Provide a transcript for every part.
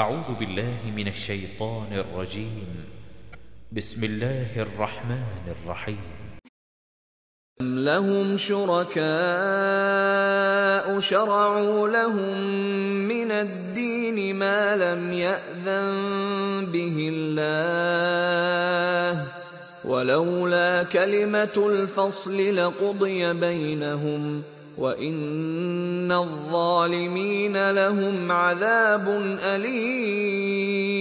أعوذ بالله من الشيطان الرجيم. بسم الله الرحمن الرحيم. أم لهم شركاء شرعوا لهم من الدين ما لم يأذن به الله. ولولا كلمة الفصل لقضي بينهم. وإن الظالمين لهم عذاب أليم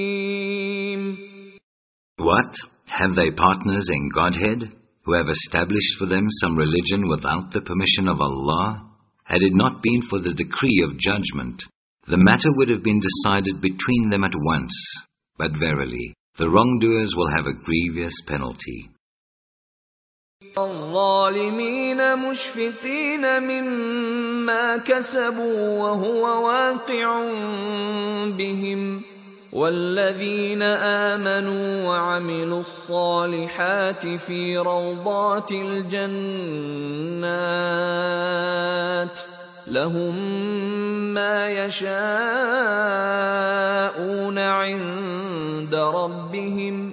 What? Have they partners in Godhead, who have established for them some religion without the permission of Allah? Had it not been for the decree of judgment, the matter would have been decided between them at once. But verily, the wrongdoers will have a grievous penalty. الظالمين مشفقين مما كسبوا وهو واقع بهم والذين آمنوا وعملوا الصالحات في روضات الجنات لهم ما يشاءون عند ربهم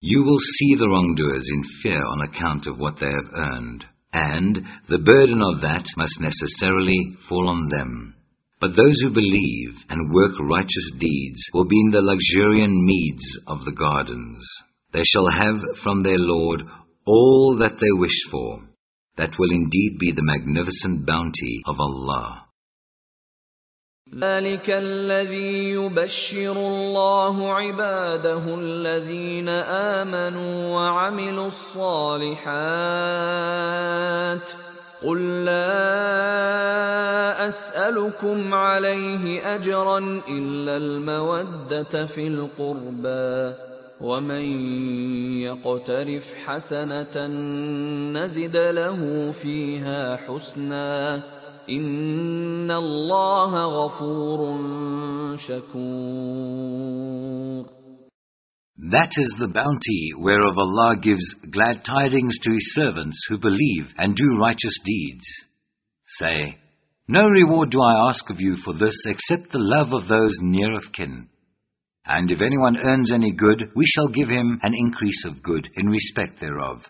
You will see the wrongdoers in fear on account of what they have earned, and the burden of that must necessarily fall on them. But those who believe and work righteous deeds will be in the luxuriant meads of the gardens. They shall have from their Lord all that they wish for. That will indeed be the magnificent bounty of Allah. ذلك الذي يبشر الله عباده الذين آمنوا وعملوا الصالحات. قل لا أسألكم عليه أجرا إلا المودة في القربى. ومن يقترف حسنة نزد له فيها حسناً. Inna Allah ghafurun shakur. That is the bounty whereof Allah gives glad tidings to His servants who believe and do righteous deeds. Say, No reward do I ask of you for this except the love of those near of kin. And if anyone earns any good, we shall give him an increase of good in respect thereof.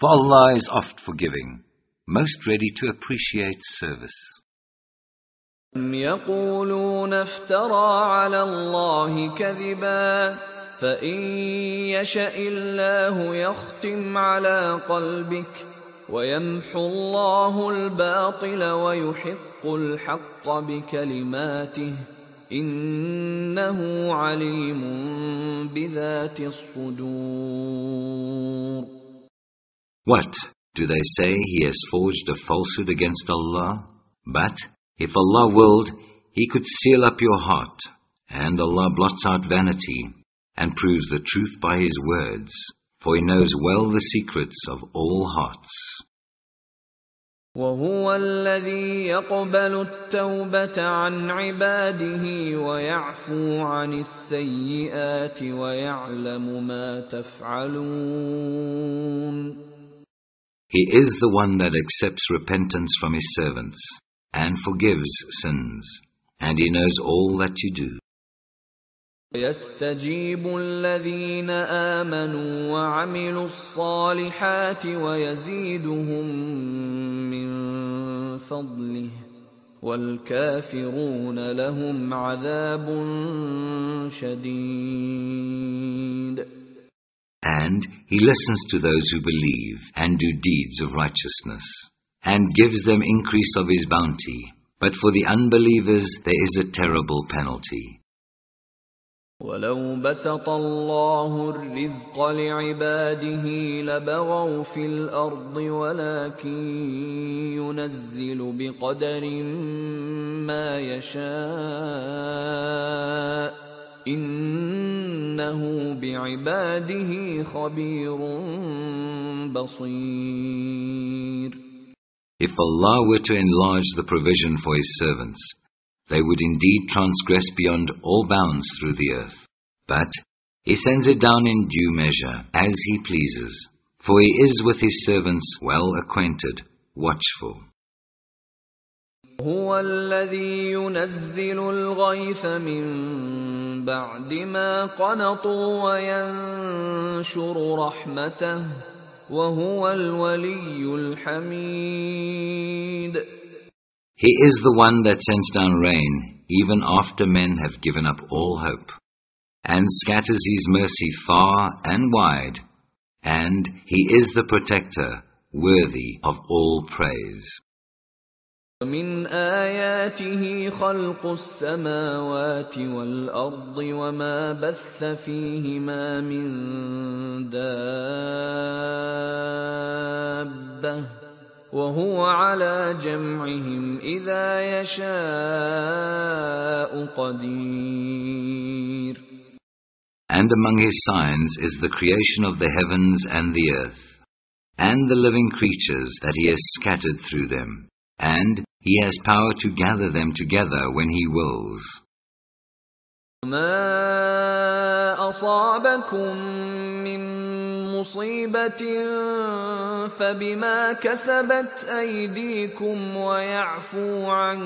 For Allah is oft forgiving. Most ready to appreciate service. أم يقولون افترى على الله كذبا فإن يشأ الله يختم على قلبك ويمحو الله الباطل ويحق الحق بكلماته إنه عليم بذات الصدور What? Do they say he has forged a falsehood against Allah? But if Allah willed, He could seal up your heart, and Allah blots out vanity, and proves the truth by His words, for He knows well the secrets of all hearts. وهو الذي يقبل التوبة عن عباده ويعفو عن السيئات ويعلم ما تفعلون He is the one that accepts repentance from His servants and forgives sins, and He knows all that you do. يستجيب الذين آمنوا وعملوا الصالحات ويزيدهم من فضله والكافرون لهم عذاب شديد And He listens to those who believe and do deeds of righteousness, and gives them increase of His bounty. But for the unbelievers there is a terrible penalty. ولو بسط الله الرزق لعباده لبغوا في الارض ولكن ينزل بقدر ما يشاء انه بعباده خبير بصير If Allah were to enlarge the provision for His servants, they would indeed transgress beyond all bounds through the earth. But He sends it down in due measure, as He pleases, for He is with His servants well acquainted, watchful. هو الذي ينزل الغيث من بعد ما قنطوا وينشر رحمته وهو الولي الحميد He is the one that sends down rain, even after men have given up all hope, and scatters His mercy far and wide, and He is the protector, worthy of all praise. ومن آياته خلق السماوات والأرض وما بث فيهما من دابة وهو على جمعهم إذا يشاء قدير And among His signs is the creation of the heavens and the earth, and the living creatures that He has scattered through them, and He has power to gather them together when He wills. ما أصابكم من مصيبة فبما كسبت أيديكم ويعفو عن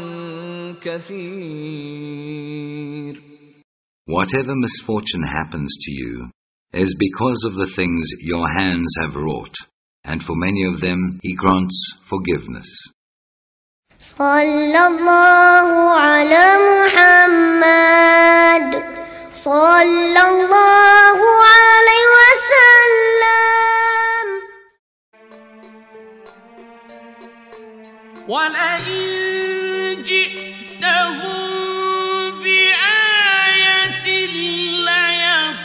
كثير Whatever misfortune happens to you is because of the things your hands have wrought, and for many of them He grants forgiveness. صلى الله على محمد. صلى الله عليه وسلم. ولئن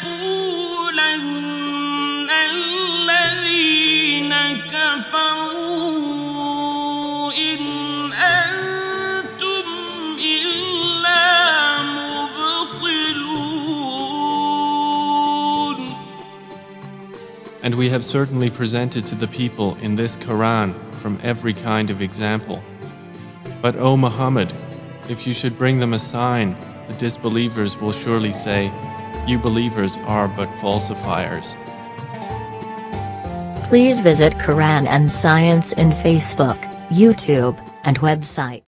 ليقولن الذين كفروا And we have certainly presented to the people in this Quran from every kind of example. But O Muhammad, if you should bring them a sign, the disbelievers will surely say, You believers are but falsifiers. Please visit Quran and Science in Facebook, YouTube, and website.